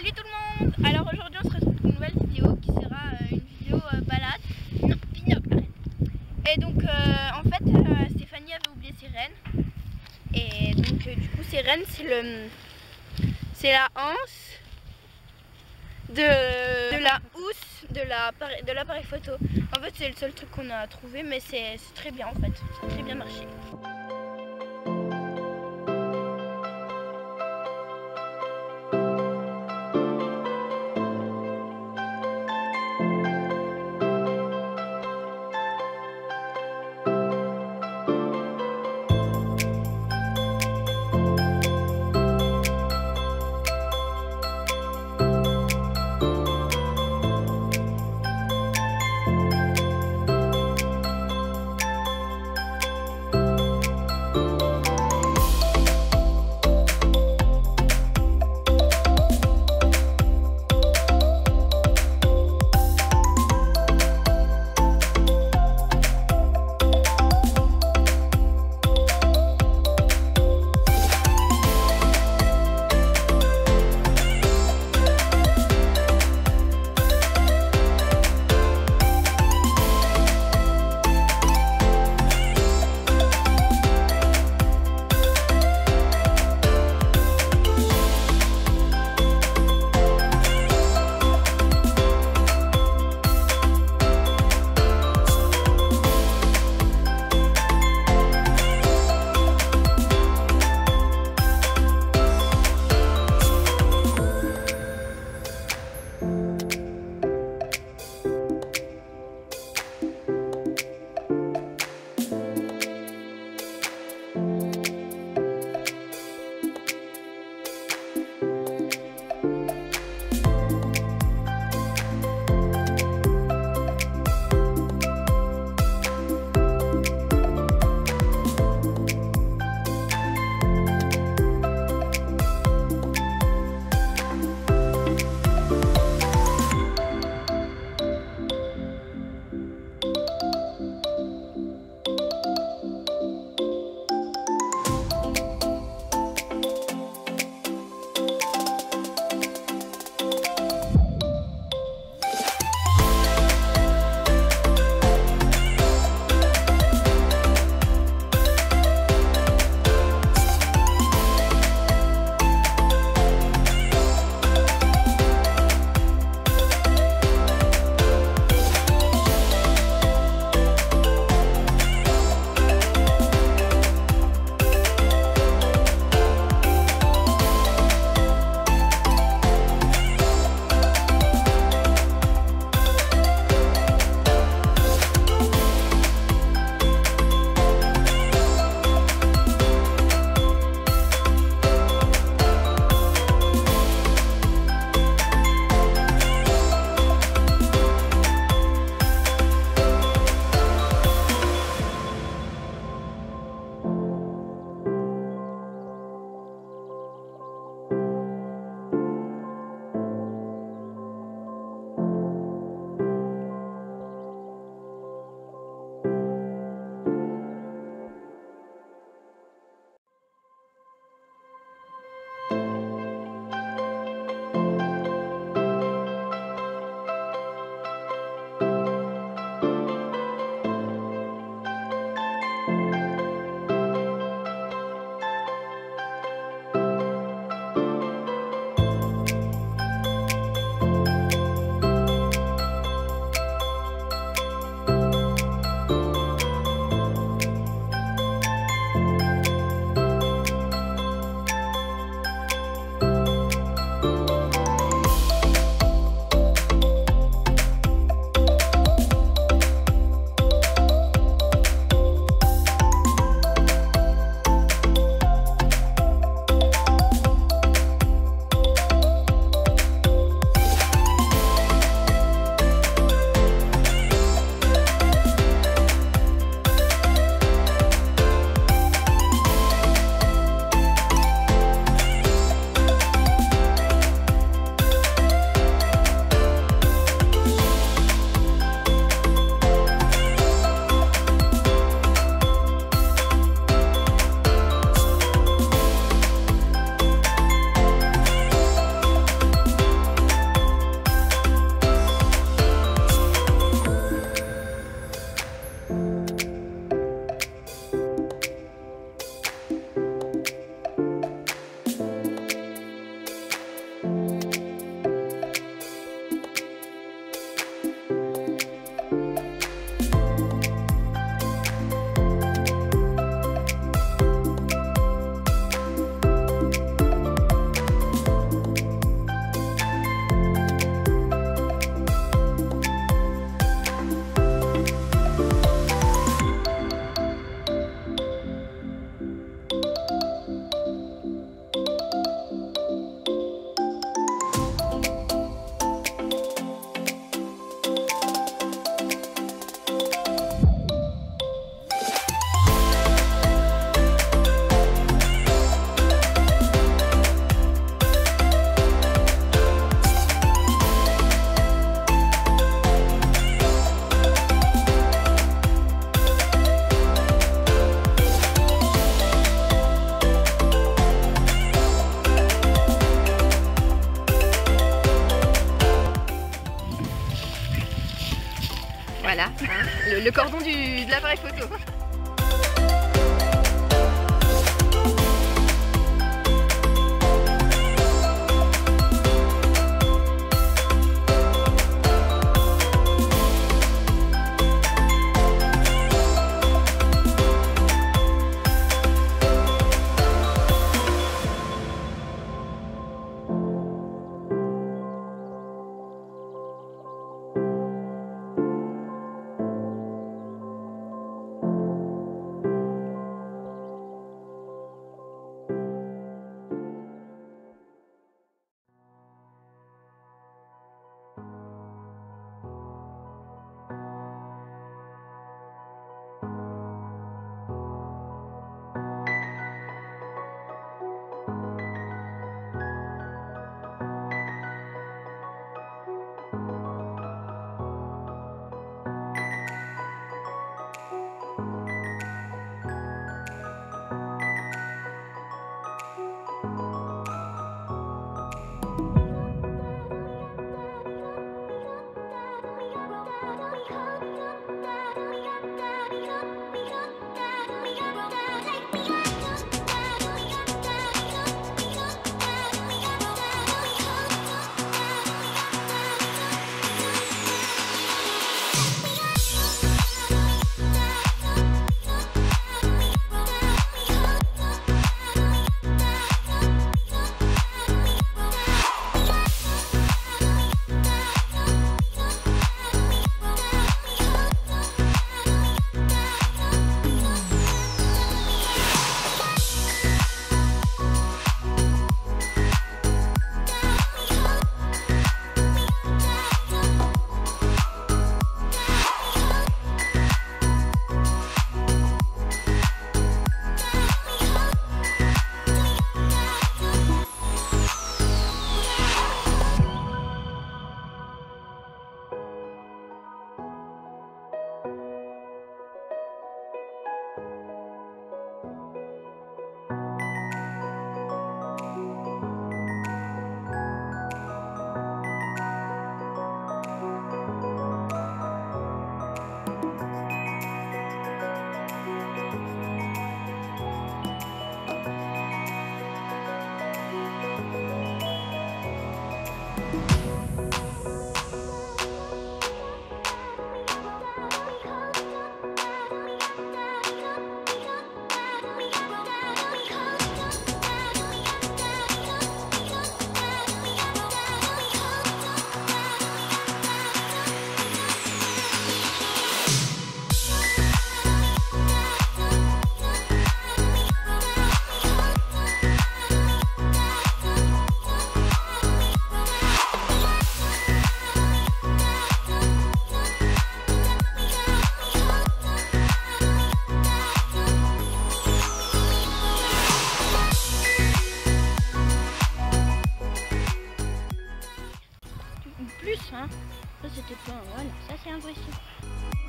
Salut tout le monde Alors aujourd'hui on se retrouve pour une nouvelle vidéo qui sera euh, une vidéo euh, balade. Non, vignoble, Et donc euh, en fait Stéphanie avait oublié ses rênes. Et donc du coup ses rênes c'est le c'est la hanse de, de la housse de l'appareil photo. En fait c'est le seul truc qu'on a trouvé mais c'est très bien en fait. Ça a très bien marché. Le, le, cordon du, de l'appareil photo.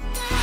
Yeah.